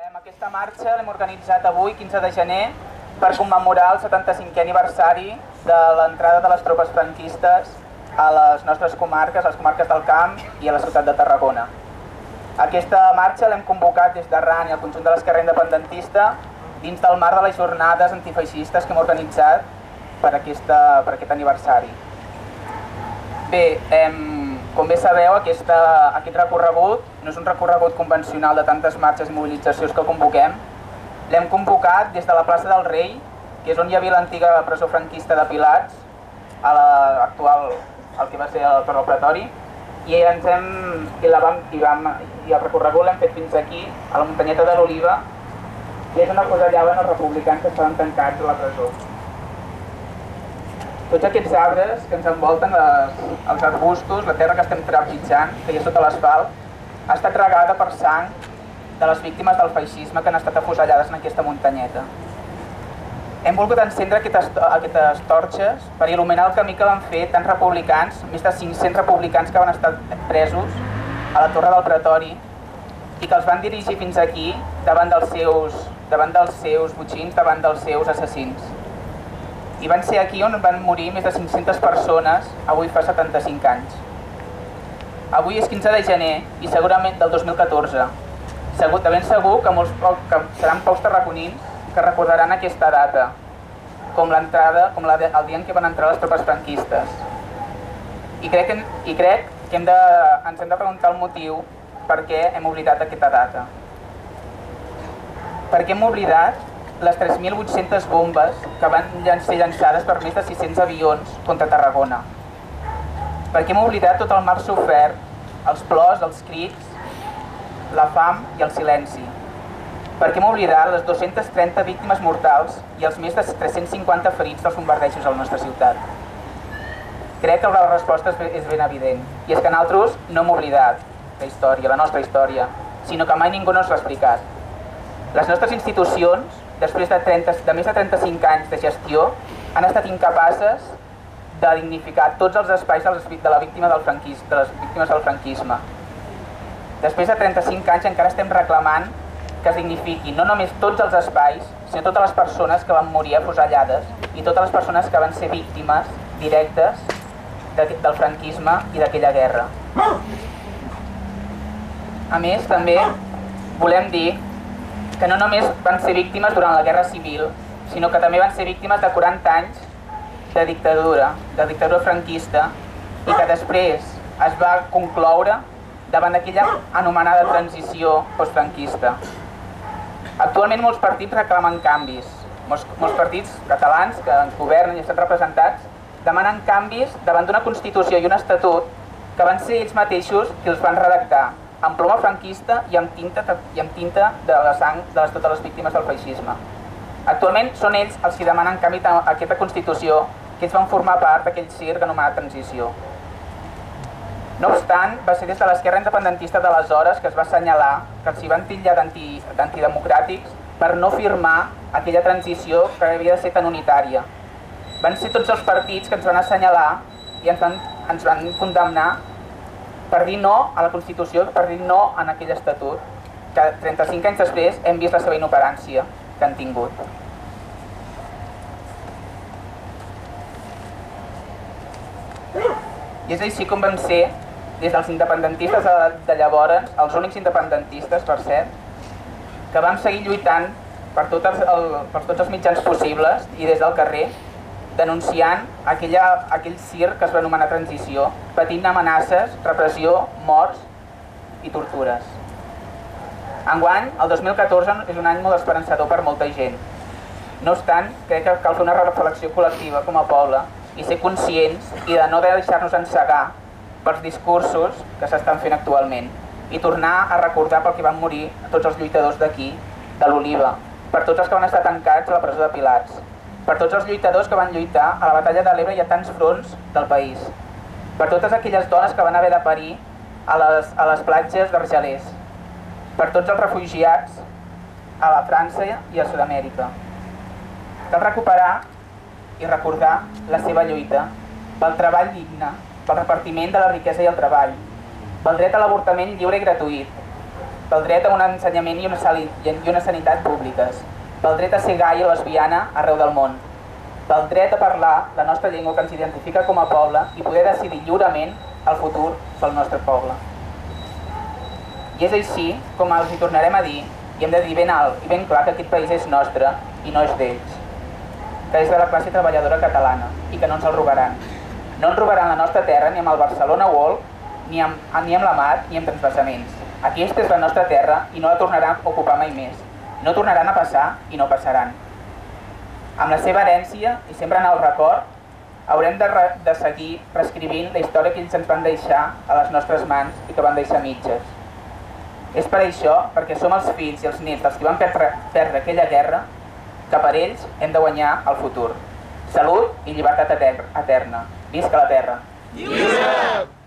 Em, Aquesta marxa l'hem organitzat avui, 15 de gener, per commemorar el 75è aniversari de l'entrada de les tropes franquistes a les nostres comarques, a les comarques del Camp i a la ciutat de Tarragona. Aquesta marxa l'hem convocat des d'arran i el conjunt de l'esquerra independentista dins del marc de les jornades antifeixistes que hem organitzat per, aquesta, per aquest aniversari. Bé, em, com bé sabeu, aquesta, aquest recorregut no és un recorregut convencional de tantes marxes i mobilitzacions que convoquem. L'hem convocat des de la plaça del Rei, que és on hi havia l'antiga presó franquista de Pilats, a l'actual, el que va ser el torn operatori, i ens hem, i, la vam, i, vam, i el recorregut l'hem fet fins aquí, a la muntanyeta de l'Oliva, que és on afusellaven els republicans que estaven tancats a la presó. Tots aquests arbres que ens envolten, les, els arbustos, la terra que estem trepitjant, que hi ha sota l'asfalt, ha estat regada per sang de les víctimes del feixisme que han estat afusellades en aquesta muntanyeta. Hem volgut encendre aquestes, aquestes torxes per il·luminar el camí que van fer tants republicans, més de 500 republicans que van estar presos a la torre del Pretori i que els van dirigir fins aquí davant dels seus, davant dels seus butxins, davant dels seus assassins. I van ser aquí on van morir més de 500 persones, avui fa 75 anys. Avui és 15 de gener i segurament del 2014. Segur, de ben segur que, molts, poc, que seran pocs tarraconins que recordaran aquesta data, com l'entrada, com la, el dia en què van entrar les tropes franquistes. I crec que, i crec que hem de, ens hem de preguntar el motiu per què hem oblidat aquesta data. Per què hem oblidat les 3.800 bombes que van ser llançades per més de 600 avions contra Tarragona? Per què hem oblidat tot el mar sofert, els plors, els crits, la fam i el silenci? Per què hem oblidat les 230 víctimes mortals i els més de 350 ferits dels bombardejos a la nostra ciutat? Crec que la resposta és ben evident, i és que nosaltres no hem oblidat la història, la nostra història, sinó que mai ningú no ens l'ha explicat. Les nostres institucions, després de, 30, de més de 35 anys de gestió, han estat incapaces de dignificar tots els espais de, la víctima del franquisme, de les víctimes del franquisme. Després de 35 anys encara estem reclamant que es dignifiqui no només tots els espais, sinó totes les persones que van morir afusellades i totes les persones que van ser víctimes directes de, del franquisme i d'aquella guerra. A més, també volem dir que no només van ser víctimes durant la Guerra Civil, sinó que també van ser víctimes de 40 anys de dictadura, de dictadura franquista, i que després es va concloure davant d'aquella anomenada transició postfranquista. Actualment molts partits reclamen canvis. Molts, molts partits catalans que ens governen i estan representats demanen canvis davant d'una Constitució i un Estatut que van ser ells mateixos qui els van redactar amb ploma franquista i amb tinta, i amb tinta de la sang de les, totes les víctimes del feixisme. Actualment són ells els que demanen canvi a aquesta Constitució que ells van formar part d'aquell circ anomenat transició. No obstant, va ser des de l'esquerra independentista d'aleshores que es va assenyalar que els hi van titllar d'antidemocràtics per no firmar aquella transició que havia de ser tan unitària. Van ser tots els partits que ens van assenyalar i ens van, ens van condemnar per dir no a la Constitució, per dir no en aquell estatut, que 35 anys després hem vist la seva inoperància que han tingut. I és així com van ser, des dels independentistes de, de llavors, els únics independentistes, per cert, que vam seguir lluitant per, tot el, per tots els mitjans possibles i des del carrer, denunciant aquella, aquell circ que es va anomenar transició, patint amenaces, repressió, morts i tortures. Enguany, el 2014 és un any molt esperançador per molta gent. No obstant, crec que cal fer una reflexió col·lectiva com a poble i ser conscients i de no deixar-nos encegar pels discursos que s'estan fent actualment i tornar a recordar pel que van morir tots els lluitadors d'aquí, de l'Oliva, per tots els que van estar tancats a la presó de Pilats, per tots els lluitadors que van lluitar a la batalla de l'Ebre i a tants fronts del país, per totes aquelles dones que van haver de parir a les, a les platges d'Argelers, per tots els refugiats a la França i a Sud-amèrica. Cal recuperar i recordar la seva lluita pel treball digne, pel repartiment de la riquesa i el treball, pel dret a l'avortament lliure i gratuït, pel dret a un ensenyament i una, i una sanitat públiques, pel dret a ser gai i lesbiana arreu del món, pel dret a parlar la nostra llengua que ens identifica com a poble i poder decidir lliurement el futur pel nostre poble. I és així com els hi tornarem a dir i hem de dir ben alt i ben clar que aquest país és nostre i no és d'ells, que és de la classe treballadora catalana i que no ens el robaran. No ens robaran la nostra terra ni amb el Barcelona World, ni amb, ni amb la mar, ni amb transvasaments. Aquesta és la nostra terra i no la tornaran a ocupar mai més. No tornaran a passar i no passaran. Amb la seva herència i sempre en el record, haurem de, re, de seguir reescrivint la història que ells ens van deixar a les nostres mans i que van deixar mitges. És per això, perquè som els fills i els nets dels que van perdre, perdre aquella guerra, que per ells hem de guanyar el futur. Salut i llibertat eter- eterna. Visca la terra! Viure!